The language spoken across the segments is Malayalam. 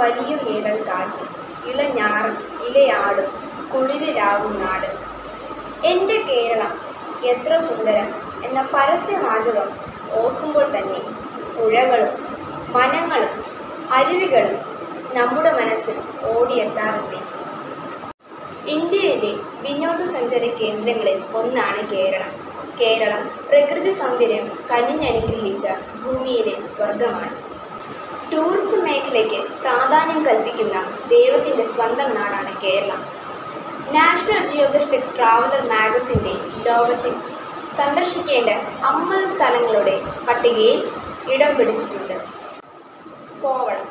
വലിയ നീടൽ കാറ്റ് ഇളഞ്ഞാറും ഇലയാടും കുളിരിലാവും നാട്. എന്റെ കേരളം എത്ര സുന്ദരം എന്ന പരസ്യവാചകം ഓർക്കുമ്പോൾ തന്നെ പുഴകളും വനങ്ങളും അരുവികളും നമ്മുടെ മനസ്സിൽ ഓടിയെത്താറുണ്ട്. ഇന്ത്യയിലെ വിനോദസഞ്ചാര കേന്ദ്രങ്ങളിൽ ഒന്നാണ് കേരളം. കേരളം പ്രകൃതി സൗന്ദര്യം കനിഞ്ഞനുഗ്രഹിച്ച ഭൂമിയിലെ സ്വർഗമാണ് ടൂറിസം മേഖലയ്ക്ക് പ്രാധാന്യം കൽപ്പിക്കുന്ന ദൈവത്തിന്റെ സ്വന്തം നാടാണ് കേരളം. നാഷണൽ ജിയോഗ്രഫിക് ട്രാവലർ മാഗസിന്റെ ലോകത്തിൽ സന്ദർശിക്കേണ്ട അമ്പത് സ്ഥലങ്ങളുടെ പട്ടികയിൽ ഇടം പിടിച്ചിട്ടുണ്ട്. കോവളം.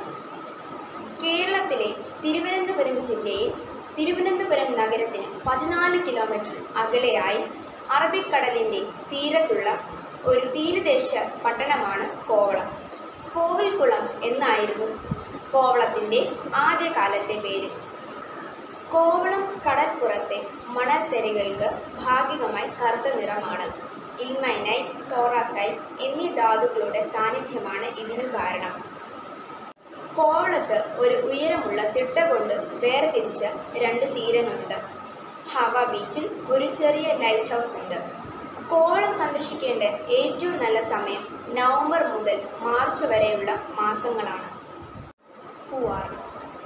കേരളത്തിലെ തിരുവനന്തപുരം ജില്ലയിൽ തിരുവനന്തപുരം നഗരത്തിന് പതിനാല് കിലോമീറ്റർ അകലെയായി അറബിക്കടലിന്റെ തീരത്തുള്ള ഒരു തീരദേശ പട്ടണമാണ് കോവളം. കോവിൽക്കുളം എന്നായിരുന്നു കോവളത്തിന്റെ ആദ്യകാലത്തെ പേര്. കോവളം കടൽപ്പുറത്തെ മണൽത്തരികൾക്ക് ഭാഗികമായി കറുത്ത നിറമാണ്. ഇൽമൈനൈറ്റ് ടോറാസൈറ്റ് എന്നീ ധാതുക്കളുടെ സാന്നിധ്യമാണ് ഇതിനു കാരണം. കോവളത്ത് ഒരു ഉയരമുള്ള തിട്ട കൊണ്ട് വേർതിരിച്ച രണ്ട് തീരങ്ങളുണ്ട്. ഹവ ബീച്ചിൽ ഒരു ചെറിയ ലൈറ്റ് ഹൗസ് ഉണ്ട്. കോവളം സന്ദർശിക്കേണ്ട ഏറ്റവും നല്ല സമയം നവംബർ മുതൽ മാർച്ച് വരെയുള്ള മാസങ്ങളാണ്. പൂവാർ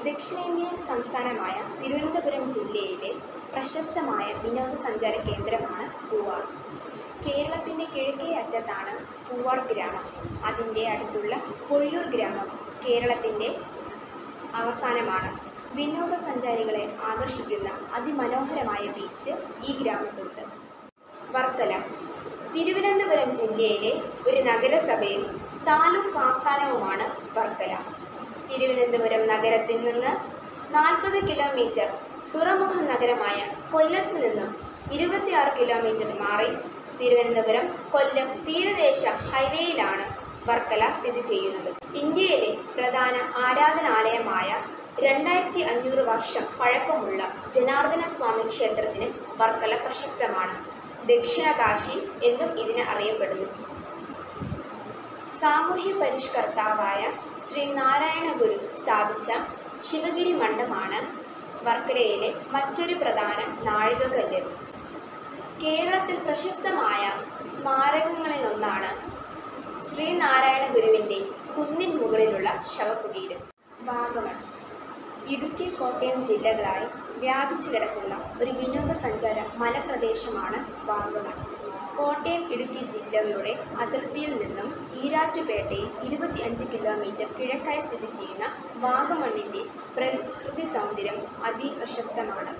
ദക്ഷിണേന്ത്യൻ സംസ്ഥാനമായ തിരുവനന്തപുരം ജില്ലയിലെ പ്രശസ്തമായ വിനോദസഞ്ചാര കേന്ദ്രമാണ് പൂവാർ കേരളത്തിന്റെ കിഴക്കേ അറ്റത്താണ് പൂവാർ ഗ്രാമം. അതിന്റെ അടുത്തുള്ള പൊഴിയൂർ ഗ്രാമം കേരളത്തിന്റെ അവസാനമാണ്. വിനോദസഞ്ചാരികളെ ആകർഷിക്കുന്ന അതിമനോഹരമായ ബീച്ച് ഈ ഗ്രാമത്തുണ്ട് വർക്കല തിരുവനന്തപുരം ജില്ലയിലെ ഒരു നഗരസഭയും താലൂക്ക് ആസ്ഥാനവുമാണ് വർക്കല. തിരുവനന്തപുരം നഗരത്തിൽ നിന്ന് നാൽപ്പത് കിലോമീറ്റർ തുറമുഖ നഗരമായ കൊല്ലത്തു നിന്നും ഇരുപത്തിയാറ് കിലോമീറ്റർ മാറി തിരുവനന്തപുരം കൊല്ലം തീരദേശ ഹൈവേയിലാണ് വർക്കല സ്ഥിതി ചെയ്യുന്നത്. ഇന്ത്യയിലെ പ്രധാന ആരാധനാലയമായ രണ്ടായിരത്തി അഞ്ഞൂറ് വർഷം പഴക്കമുള്ള ജനാർദ്ദന സ്വാമി ക്ഷേത്രത്തിന് വർക്കല പ്രശസ്തമാണ്. ദക്ഷിണ കാശി എന്നും ഇതിന് അറിയപ്പെടുന്നു. സാമൂഹ്യ പരിഷ്കർത്താവായ ശ്രീ നാരായണ ഗുരു സ്ഥാപിച്ച ശിവഗിരി മണ്ഡമാണ് വർക്കലയിലെ മറ്റൊരു പ്രധാന നാഴികക്കല്ല് കേരളത്തിൽ പ്രശസ്തമായ സ്മാരകങ്ങളിലൊന്നാണ് ശ്രീനാരായണ ഗുരുവിന്റെ കുന്നിൻ മുകളിലുള്ള ശവകുടീരം. വാഗമൺ. ഇടുക്കി കോട്ടയം ജില്ലകളായി വ്യാപിച്ചു കിടക്കുന്ന ഒരു വിനോദസഞ്ചാര മലപ്രദേശമാണ് വാഗമൺ. കോട്ടയം ഇടുക്കി ജില്ലകളുടെ അതിർത്തിയിൽ നിന്നും ഈരാറ്റുപേട്ടയിൽ ഇരുപത്തിയഞ്ച് കിലോമീറ്റർ കിഴക്കായി സ്ഥിതി ചെയ്യുന്ന വാഗമണ്ണിന്റെ പ്രകൃതി സൗന്ദര്യം അതിപ്രശസ്തമാണ്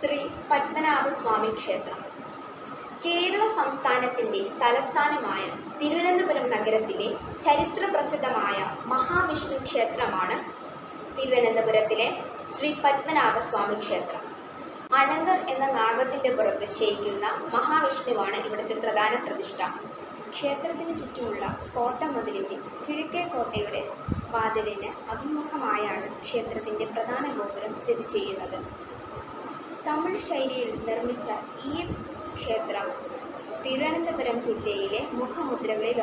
ശ്രീ പത്മനാഭസ്വാമി ക്ഷേത്രം. കേരള സംസ്ഥാനത്തിന്റെ തലസ്ഥാനമായ തിരുവനന്തപുരം നഗരത്തിലെ ചരിത്രപ്രസിദ്ധമായ മഹാവിഷ്ണു ക്ഷേത്രമാണ് തിരുവനന്തപുരത്തിലെ ശ്രീ പത്മനാഭസ്വാമി ക്ഷേത്രം. അനന്തർ എന്ന നാഗത്തിന്റെ പുറത്ത് ശയിക്കുന്ന മഹാവിഷ്ണുവാണ് ഇവിടുത്തെ പ്രധാന പ്രതിഷ്ഠ. ക്ഷേത്രത്തിന് ചുറ്റുമുള്ള കോട്ടമതിലിന്റെ കിഴക്കേ കോട്ടയുടെ വാതിലിന് അഭിമുഖമായാണ് ക്ഷേത്രത്തിന്റെ പ്രധാന ഗോപുരം സ്ഥിതി ചെയ്യുന്നത്. തമിഴ് ശൈലിയിൽ നിർമ്മിച്ച ഈ ക്ഷേത്രം തിരുവനന്തപുരം ജില്ലയിലെ മുഖമുദ്രകളിൽ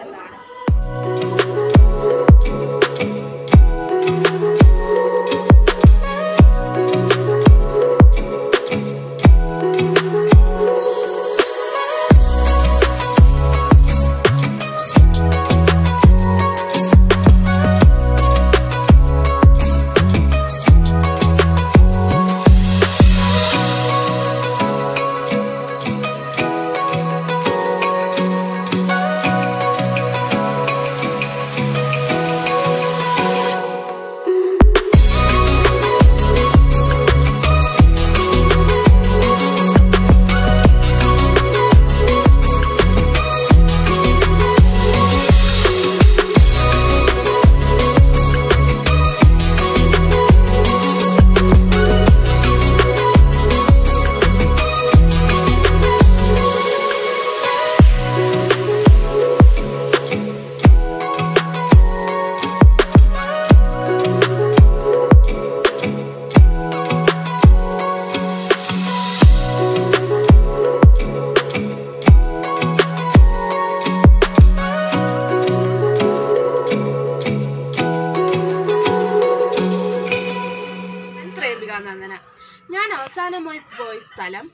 സ്ഥലം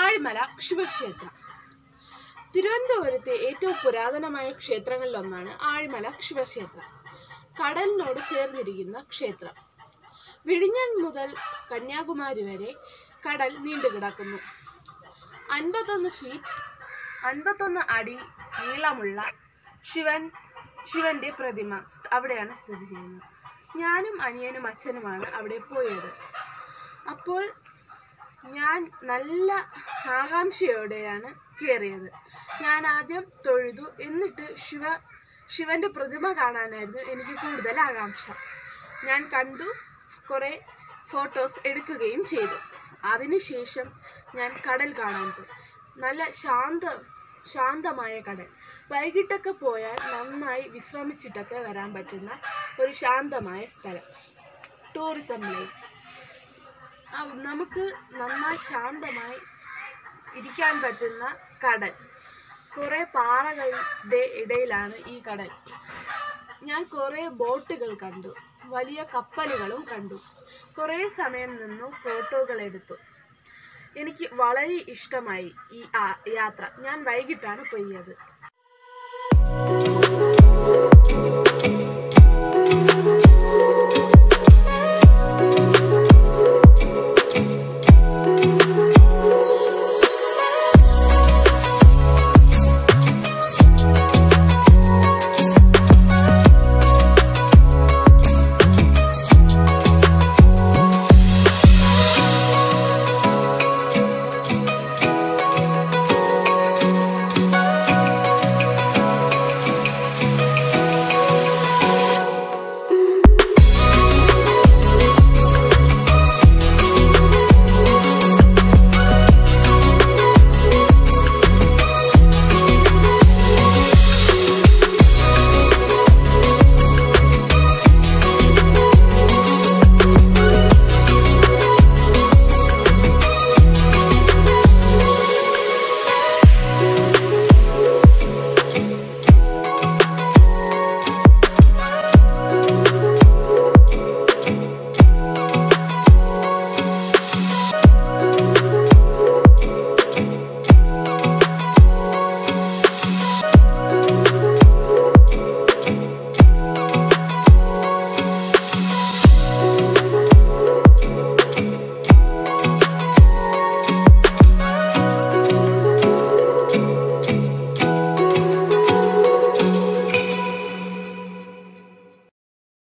ആഴിമല ശിവക്ഷേത്രം തിരുവനന്തപുരത്തെ ഏറ്റവും പുരാതനമായ ക്ഷേത്രങ്ങളിലൊന്നാണ് ആഴിമല ശിവക്ഷേത്രം കടലിനോട് ചേർന്നിരിക്കുന്ന ക്ഷേത്രം. വിഴിഞ്ഞൻ മുതൽ കന്യാകുമാരി വരെ കടൽ നീണ്ടു കിടക്കുന്നു അൻപത്തൊന്ന് ഫീറ്റ് അൻപത്തൊന്ന് അടി നീളമുള്ള ശിവൻ ശിവന്റെ പ്രതിമ അവിടെയാണ് സ്ഥിതി ചെയ്യുന്നത്. ഞാനും അനിയനും അച്ഛനുമാണ് അവിടെ പോയത്. അപ്പോൾ ഞാൻ നല്ല ആകാംക്ഷയോടെയാണ് കയറിയത് ഞാൻ ആദ്യം തൊഴുതു. എന്നിട്ട് ശിവ ശിവന്റെ പ്രതിമ കാണാനായിരുന്നു എനിക്ക് കൂടുതൽ ആകാംക്ഷ. ഞാൻ കണ്ടു കുറേ ഫോട്ടോസ് എടുക്കുകയും ചെയ്തു. അതിനുശേഷം ഞാൻ കടൽ കാണാൻ പോയി. നല്ല ശാന്ത ശാന്തമായ കടൽ. വൈകിട്ടൊക്കെ പോയാൽ നന്നായി വിശ്രമിച്ചിട്ടൊക്കെ വരാൻ പറ്റുന്ന ഒരു ശാന്തമായ സ്ഥലം. ടൂറിസം പ്ലേസ് നമുക്ക് നന്നായി ശാന്തമായി ഇരിക്കാൻ പറ്റുന്ന കടൽ. കുറേ പാറകളുടെ ഇടയിലാണ് ഈ കടൽ. ഞാൻ കുറേ ബോട്ടുകൾ കണ്ടു വലിയ കപ്പലുകളും കണ്ടു. കുറേ സമയം നിന്നു ഫോട്ടോകൾ എടുത്തു. എനിക്ക് വളരെ ഇഷ്ടമായി ഈ യാത്ര. ഞാൻ വൈകിട്ടാണ് പോയത്.